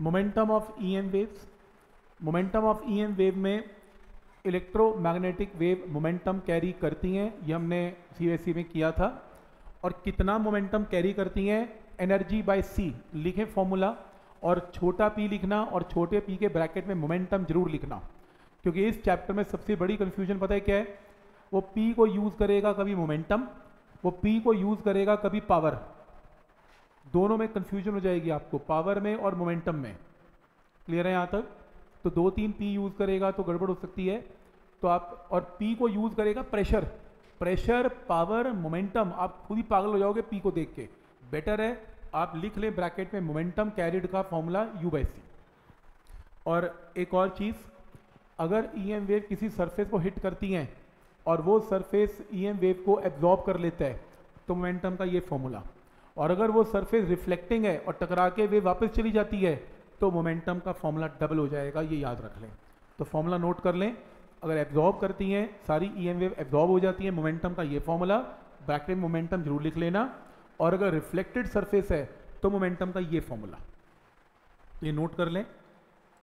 Momentum of E EM waves momentum of EM wave में electromagnetic wave momentum carry करती हैं, ये हमने सी में किया था। और कितना मोमेंटम कैरी करती हैं? एनर्जी बाय सी लिखें फॉर्मूला और छोटा पी लिखना और छोटे पी के ब्रैकेट में मोमेंटम ज़रूर लिखना। क्योंकि इस चैप्टर में सबसे बड़ी कन्फ्यूज़न पता है क्या है? वो पी को यूज़ करेगा कभी मोमेंटम वो पी को यूज़ करेगा कभी पावर दोनों में कंफ्यूजन हो जाएगी आपको पावर में और मोमेंटम में। क्लियर है यहाँ तक? तो दो तीन पी यूज़ करेगा तो गड़बड़ हो सकती है। तो आप, और पी को यूज़ करेगा प्रेशर प्रेशर पावर मोमेंटम आप खुद ही पागल हो जाओगे पी को देख के। बेटर है, आप लिख लें ब्रैकेट में मोमेंटम कैरिड का फॉर्मूला यू बाई सी और एक और चीज़, अगर ई एम वेव किसी सरफेस को हिट करती हैं और वो सरफेस ई एम वेव को एब्जॉर्ब कर लेता है तो मोमेंटम का ये फॉर्मूला और अगर वो सरफेस रिफ्लेक्टिंग है और टकरा के वे वापस चली जाती है तो मोमेंटम का फॉर्मूला डबल हो जाएगा, ये याद रख लें। तो फॉर्मूला नोट कर लें, अगर एब्जॉर्ब करती हैं, सारी ई एम वेव एब्जॉर्ब हो जाती है मोमेंटम का ये फॉर्मूला ब्रैकेट मोमेंटम ज़रूर लिख लेना। और अगर रिफ्लेक्टेड सरफेस है तो मोमेंटम का ये फॉर्मूला ये नोट कर लें।